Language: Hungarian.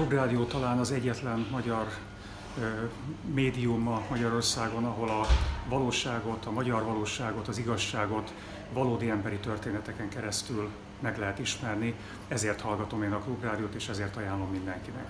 Klubrádió talán az egyetlen magyar médium ma Magyarországon, ahol a valóságot, a magyar valóságot, az igazságot valódi emberi történeteken keresztül meg lehet ismerni. Ezért hallgatom én a Klubrádiót, és ezért ajánlom mindenkinek.